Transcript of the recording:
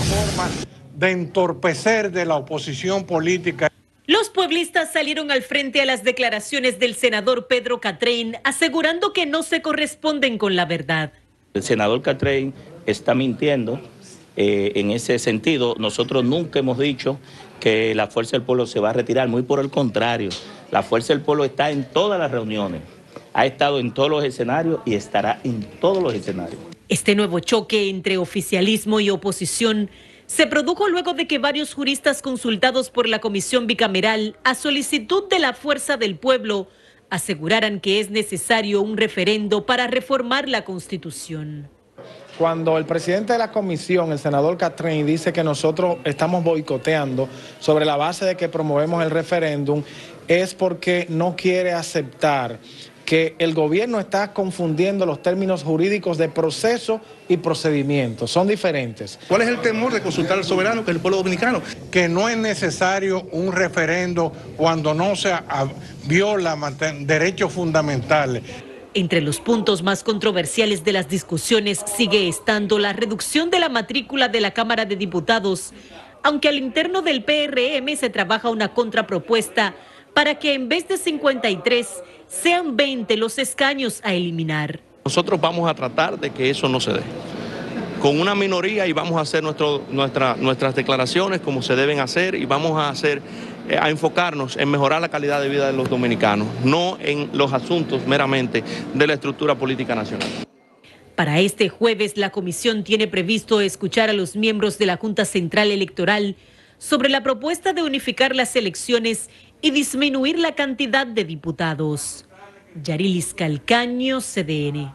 forma de entorpecer de la oposición política. Los pueblistas salieron al frente a las declaraciones del senador Pedro Catrein, asegurando que no se corresponden con la verdad. El senador Catrein está mintiendo. Eh, en ese sentido, nosotros nunca hemos dicho que la Fuerza del Pueblo se va a retirar, muy por el contrario, la Fuerza del Pueblo está en todas las reuniones, ha estado en todos los escenarios y estará en todos los escenarios. Este nuevo choque entre oficialismo y oposición se produjo luego de que varios juristas consultados por la Comisión Bicameral a solicitud de la Fuerza del Pueblo aseguraran que es necesario un referendo para reformar la Constitución. Cuando el presidente de la comisión, el senador Catrín, dice que nosotros estamos boicoteando sobre la base de que promovemos el referéndum, es porque no quiere aceptar que el gobierno está confundiendo los términos jurídicos de proceso y procedimiento. Son diferentes. ¿Cuál es el temor de consultar al soberano, que es el pueblo dominicano? Que no es necesario un referendo cuando no se viola derechos fundamentales. Entre los puntos más controversiales de las discusiones sigue estando la reducción de la matrícula de la Cámara de Diputados, aunque al interno del PRM se trabaja una contrapropuesta para que en vez de 53 sean 20 los escaños a eliminar. Nosotros vamos a tratar de que eso no se dé. Con una minoría y vamos a hacer nuestro, nuestras declaraciones como se deben hacer y vamos a hacer eh, a enfocarnos en mejorar la calidad de vida de los dominicanos, no en los asuntos meramente de la estructura política nacional. Para este jueves, la comisión tiene previsto escuchar a los miembros de la Junta Central Electoral sobre la propuesta de unificar las elecciones y disminuir la cantidad de diputados. Yarilis Calcaño, CDN.